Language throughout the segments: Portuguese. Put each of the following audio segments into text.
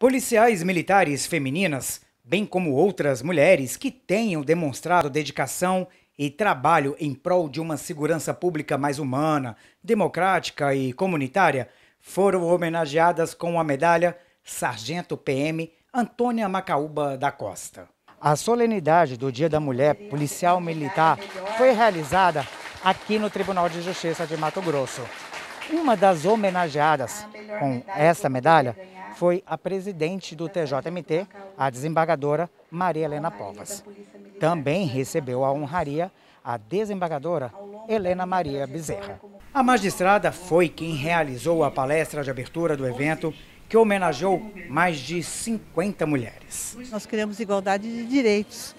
Policiais militares femininas, bem como outras mulheres que tenham demonstrado dedicação e trabalho em prol de uma segurança pública mais humana, democrática e comunitária, foram homenageadas com a medalha Sargento PM Antônia Macaúba da Costa. A solenidade do Dia da Mulher Policial Militar foi realizada aqui no Tribunal de Justiça de Mato Grosso. Uma das homenageadas com essa medalha foi a presidente do TJMT, a desembargadora Maria Helena Povas. Também recebeu a honraria a desembargadora Helena Maria Bezerra. A magistrada foi quem realizou a palestra de abertura do evento, que homenageou mais de 50 mulheres. Nós queremos igualdade de direitos,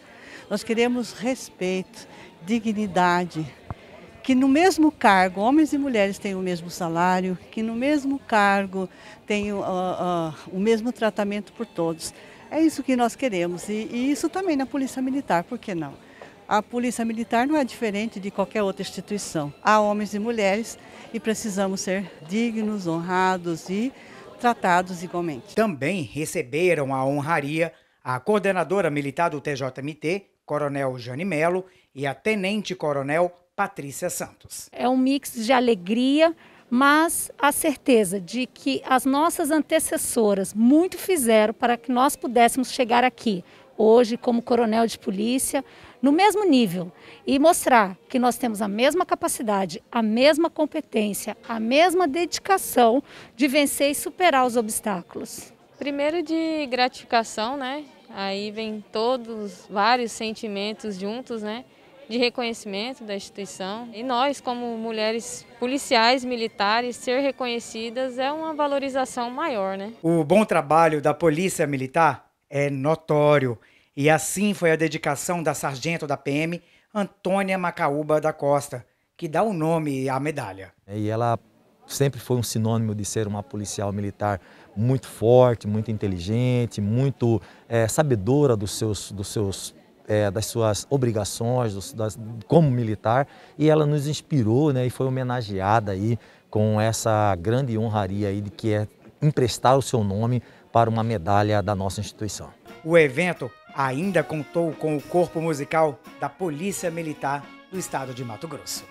nós queremos respeito, dignidade, que no mesmo cargo, homens e mulheres têm o mesmo salário, que no mesmo cargo tenham uh, uh, o mesmo tratamento por todos. É isso que nós queremos e, e isso também na Polícia Militar, por que não? A Polícia Militar não é diferente de qualquer outra instituição. Há homens e mulheres e precisamos ser dignos, honrados e tratados igualmente. Também receberam a honraria a coordenadora militar do TJMT, Coronel Jane Melo, e a Tenente Coronel Patrícia Santos. É um mix de alegria, mas a certeza de que as nossas antecessoras muito fizeram para que nós pudéssemos chegar aqui, hoje, como coronel de polícia, no mesmo nível e mostrar que nós temos a mesma capacidade, a mesma competência, a mesma dedicação de vencer e superar os obstáculos. Primeiro de gratificação, né? Aí vem todos vários sentimentos juntos, né? De reconhecimento da instituição. E nós, como mulheres policiais, militares, ser reconhecidas é uma valorização maior, né? O bom trabalho da Polícia Militar é notório. E assim foi a dedicação da sargento da PM, Antônia Macaúba da Costa, que dá o nome à medalha. E ela sempre foi um sinônimo de ser uma policial militar muito forte, muito inteligente, muito é, sabedora dos seus, dos seus é, das suas obrigações das, como militar e ela nos inspirou né, e foi homenageada aí com essa grande honraria aí de que é emprestar o seu nome para uma medalha da nossa instituição. O evento ainda contou com o corpo musical da Polícia Militar do Estado de Mato Grosso.